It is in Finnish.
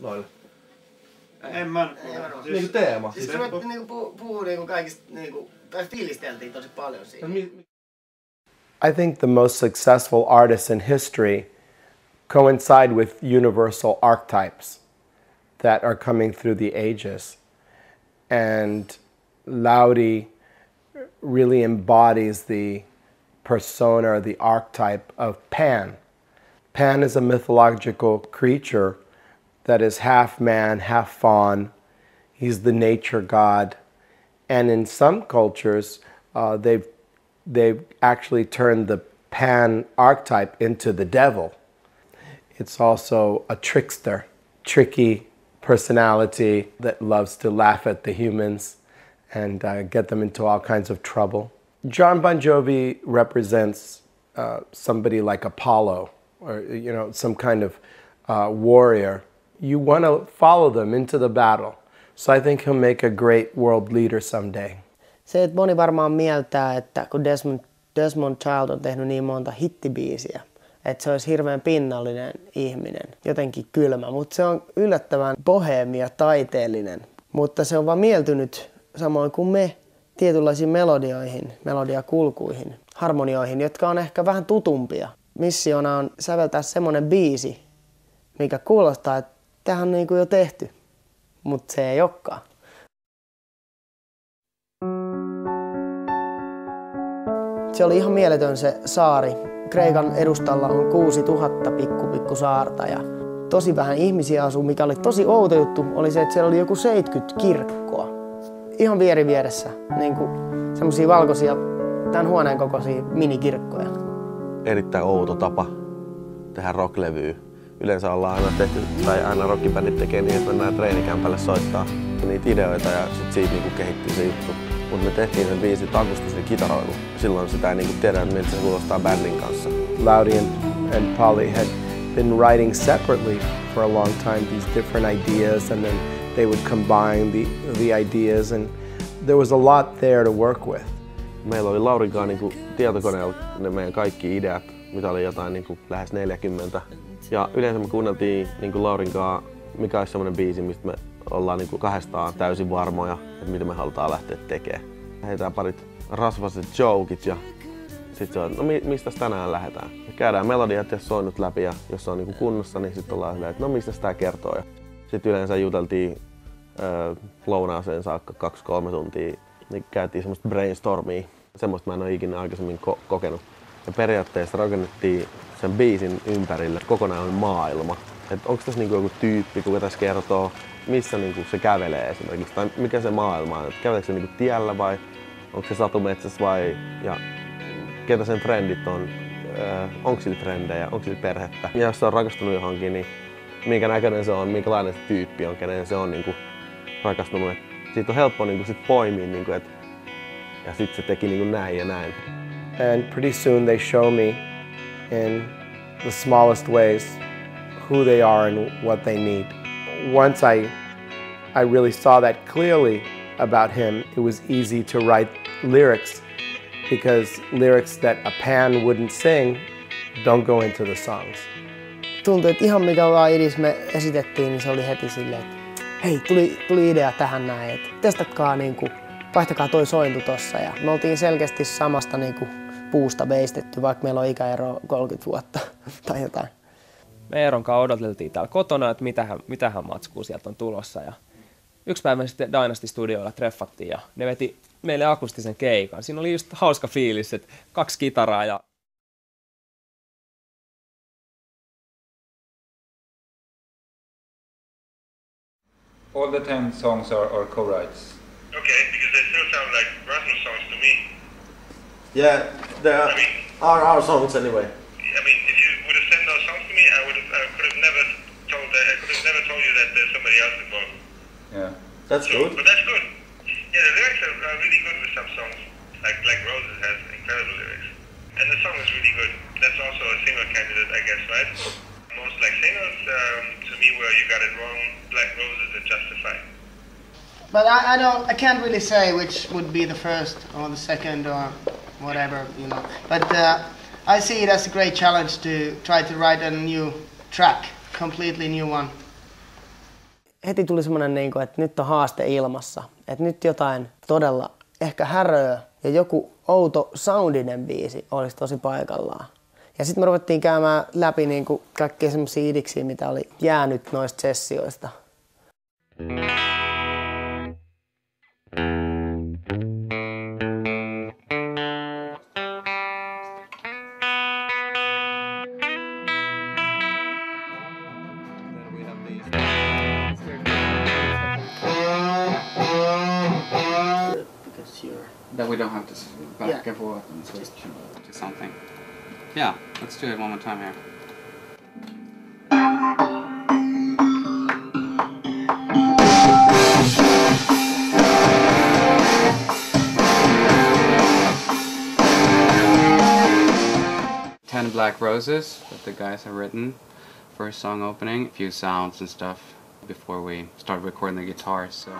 noille? En mä nyt Ei Niinku teema. Siis ruvettiin niinku puhuu, puhuu niinku kaikista niinku, tai fiilisteltiin tosi paljon siinä. I think the most successful artists in history coincide with universal archetypes that are coming through the ages. And Laudi really embodies the persona or the archetype of Pan. Pan is a mythological creature that is half man, half fawn. He's the nature god. And in some cultures, uh, they've, they've actually turned the Pan archetype into the devil. It's also a trickster, tricky personality that loves to laugh at the humans and uh, get them into all kinds of trouble. John Bon Jovi represents uh, somebody like Apollo, or you know, some kind of uh, warrior. You want to follow them into the battle. So I think he'll make a great world leader someday. Se, että moni varmaan mieltää, että kun Desmond, Desmond Child on tehnyt niin monta hittibiisiä, että se olisi hirveän pinnallinen ihminen, jotenkin kylmä, mutta se on yllättävän boheemi ja taiteellinen. Mutta se on vaan mieltynyt samoin kuin me tietynlaisiin melodioihin, melodiakulkuihin, harmonioihin, jotka on ehkä vähän tutumpia. Missiona on säveltää semmoinen biisi, mikä kuulostaa, että tähän niin kuin jo tehty, mutta se ei olekaan. Se oli ihan mieletön se saari. Kreikan edustalla on 6000 pikku pikku saarta ja tosi vähän ihmisiä asuu, mikä oli tosi outo juttu, oli se, että siellä oli joku 70 kirkkoa. Ihan vieri vieressä, niin kuin semmoisia valkoisia, tämän huoneen kokoisia minikirkkoja. Erittäin outo tapa tehdä rocklevyä. Yleensä ollaan aina tehty, tai aina rockibändit tekee niin, että mennään treenikämpälle soittaa niitä ideoita ja sit siitä niinku kehittyy se juttu. Mutta me tehtiin sen biisin akustisella kitaroilla. Silloin sitä ei niinku tiedä, miltä se kuulostaa bändin kanssa. Laudi and, and Polly had been writing separately for a long time these different ideas, and then they would combine the, the ideas, and there was a lot there to work with. Meillä oli Laurinkaan niinku tietokoneella ne meidän kaikki ideat, mitä oli jotain niinku lähes 40. Ja yleensä me kuunneltiin niinku Laurinkaan, mikä olisi semmoinen biisi, mistä me ollaan niinku kahdestaan täysin varmoja, että mitä me halutaan lähteä tekemään. Heitään parit rasvaset jokit ja sitten se on, no mi- mistä tänään lähdetään. Ja käydään melodiat ja soinnut läpi ja jos se on niinku kunnossa, niin sitten ollaan silleen, että no mistä tämä kertoo. Sitten yleensä juteltiin ö, lounaaseen saakka kaksi-kolme tuntia, niin käytiin semmoista brainstormia. Semmoista mä en ole ikinä aikaisemmin ko- kokenut. Ja periaatteessa rakennettiin sen biisin ympärille kokonainen maailma. Että onko tässä niinku joku tyyppi, kuka tässä kertoo, missä niinku se kävelee esimerkiksi, tai mikä se maailma on. Et käveleekö se niinku tiellä vai onko se satumetsässä vai ja ketä sen frendit on, öö, onko sillä frendejä, onko sillä perhettä. Ja jos se on rakastunut johonkin, niin minkä näköinen se on, minkälainen se tyyppi on, kenen se on niinku rakastunut. Et siitä on helppo niinku sit poimia, niinku, et, ja sitten se teki niinku näin ja näin. And pretty soon they show me in the smallest ways who they are and what they need. Once I, I really saw that clearly about him, it was easy to write lyrics because lyrics that a pan wouldn't sing don't go into the songs. Tuntui, että ihan mikä vaan idis me esitettiin, niin se oli heti silleen, että hei, tuli, tuli idea tähän näin, että testatkaa kuin, vaihtakaa toi sointu tossa. Ja me oltiin selkeästi samasta niin kuin, puusta veistetty, vaikka meillä on ikäero 30 vuotta tai jotain. Me Eeron kanssa odoteltiin täällä kotona, että mitähän, mitähän matskua sieltä on tulossa. Ja yksi päivä sitten Dynasty Studioilla treffattiin ja ne veti meille akustisen keikan. Siinä oli just hauska fiilis, että kaksi kitaraa ja All the ten songs are, are co-writes. Okay, because they still sound like Rasmus songs to me. Yeah, there I mean, are our songs anyway. I mean, if you would have sent those songs to me, I would have, I could have never told, that, I could have never told you that there's somebody else involved. Yeah. That's So, good. but that's good. Yeah, the lyrics are, are really good with some songs. Like Black Roses has incredible lyrics, and the song is really good. That's also a single candidate, I guess, right? Most like singles, um, to me, where you got it wrong, Black Roses and Justified. But I, I don't, I can't really say which would be the first or the second or whatever, you know. But uh, I see it as a great challenge to try to write a new track, completely new one. heti tuli semmoinen, niin että nyt on haaste ilmassa. Että nyt jotain todella ehkä häröä ja joku outo soundinen biisi olisi tosi paikallaan. Ja sitten me ruvettiin käymään läpi niin kaikkia semmoisia idiksiä, mitä oli jäänyt noista sessioista. That we don't have to back Yeah. and forth and switch to something. Yeah, let's do it one more time here. Ten Black Roses that the guys have written for a song opening. A few sounds and stuff before we start recording the guitar, So